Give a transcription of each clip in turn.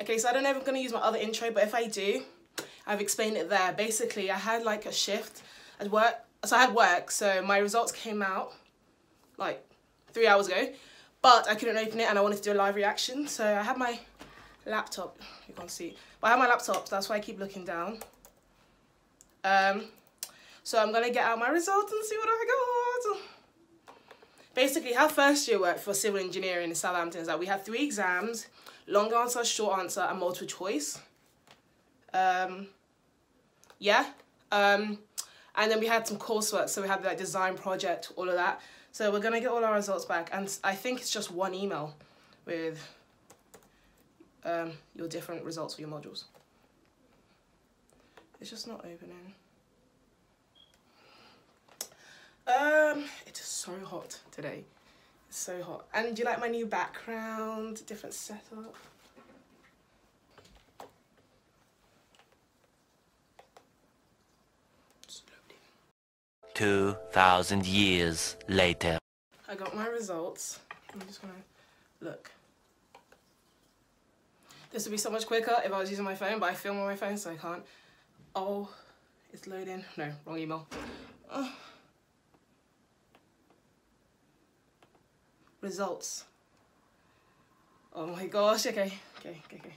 Okay, so I don't know if I'm going to use my other intro, but if I do, I've explained it there. Basically, I had like a shift at work. So I had work, so my results came out like three hours ago, but I couldn't open it and I wanted to do a live reaction. So I had my laptop, you can't see, but I have my laptop, so that's why I keep looking down. Um, so I'm gonna get out my results and see what I got. Basically, how first year worked for civil engineering in Southampton is that we had three exams, long answer, short answer, and multiple choice. Um, yeah. Um, and then we had some coursework, so we had like design project, all of that. So we're gonna get all our results back, and I think it's just one email with um, your different results for your modules. It's just not opening. Um, it is so hot today. So hot. And do you like my new background? Different setup. Two thousand years later. I got my results. I'm just gonna look. This would be so much quicker if I was using my phone, but I film on my phone, so I can't. Oh, it's loading. No, wrong email. Oh. Results. Oh my gosh, okay, okay, okay, okay.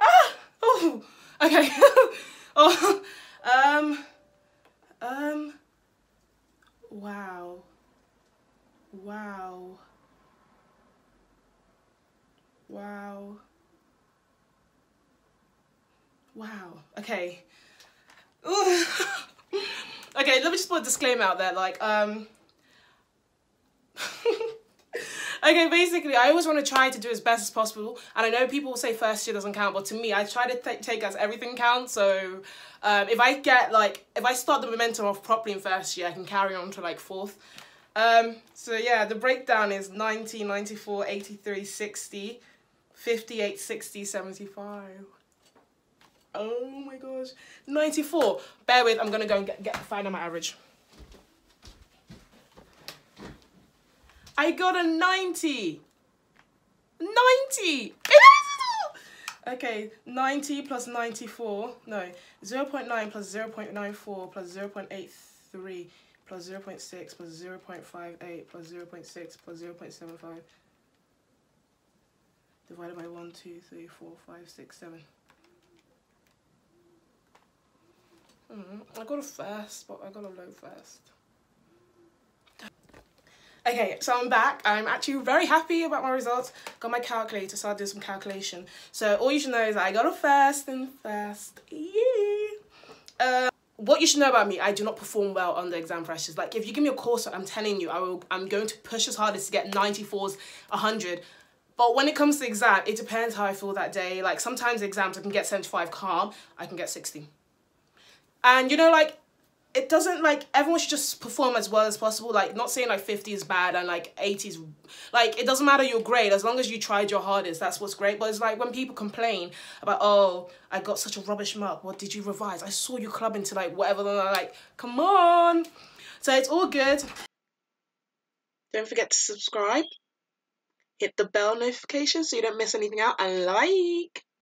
Ah! Oh, okay. oh, um, um, wow. Wow. Wow. Wow. Okay. okay, let me just put a disclaimer out there. Like, um. okay, basically, I always want to try to do as best as possible. And I know people will say first year doesn't count, but to me, I try to take as everything counts. So um, if I get, like, if I start the momentum off properly in first year, I can carry on to, like, fourth. Um, so yeah, the breakdown is 90, 94, 83, 60, 58, 60, 75. Oh my gosh. 94. Bear with, I'm gonna go and get, get find out my average. I got a 90. 90! okay, 90 plus 94. No, 0 0.9 plus 0 0.94 plus 0 0.83 plus 0 0.6 plus 0 0.58 plus 0 0.6 plus 0 0.75 divided by 1, 2, 3, 4, 5, 6, 7. Mm, I got a first, but I got a low first. Okay, so I'm back. I'm actually very happy about my results. Got my calculator, so I'll do some calculation. So all you should know is I got a first and first. Uh, what you should know about me, I do not perform well under exam pressures. Like if you give me a course, I'm telling you, I will. I'm going to push as hard as to get 94s, 100. But when it comes to exam, it depends how I feel that day. Like sometimes exams I can get 75 calm, I can get 60. And you know, like it doesn't like everyone should just perform as well as possible. Like not saying like 50 is bad and like 80 is like it doesn't matter your grade as long as you tried your hardest. That's what's great. But it's like when people complain about oh I got such a rubbish mark. What did you revise? I saw you club into like whatever. And I'm like come on. So it's all good. Don't forget to subscribe. Hit the bell notification so you don't miss anything out and like.